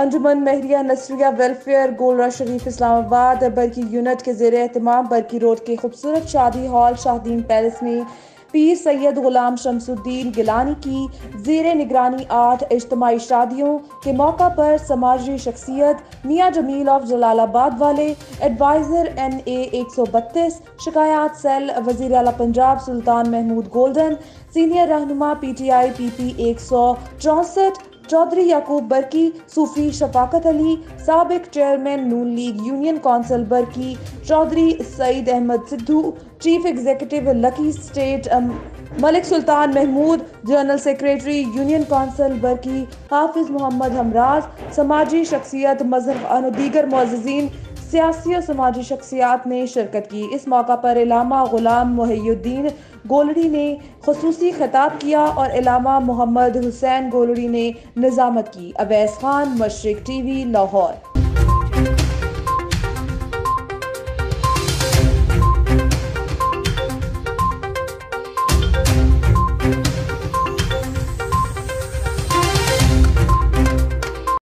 انجمن مہریہ نصریہ welfare گولرا شریف اسلام آباد Burki unit کے زیر اہتمام برکی روڈ کے خوبصورت شادی ہال شاہدین پیلس میں پیر سید غلام شمس الدین گیلانی کی زیر نگرانی آٹھ اجتماعی شادیوں کے موقع پر سماجی شخصیت میاں جمیل آف جلال آباد والے ایڈوائزر این اے ایک سو بتیس، شکایات سیل وزیر اعلیٰ پنجاب سلطان محمود گولڈن، سینئر رہنما پی ٹی آئی پی پی ایک سو چونسٹھ چودھری یعقوب برکی، صوفی شفاقت علی، سابق chairman Noon league union council Barki, Chaudhry Saeed Ahmed Sidhu, chief executive Lucky State Malik Sultan Mahmood, general secretary union council Barki, Hafiz Muhammad Hamraz, سماجی شخصیت مذہب و دیگر معززین سیاسی اور سماجی شخصیات نے شرکت کی۔ اس موقع پر علامہ غلام محی الدین گولڑی نے خصوصی خطاب کیا اور علامہ محمد حسین گولڑی نے نظامت کی۔ اویس خان، مشرق ٹی وی، لاہور۔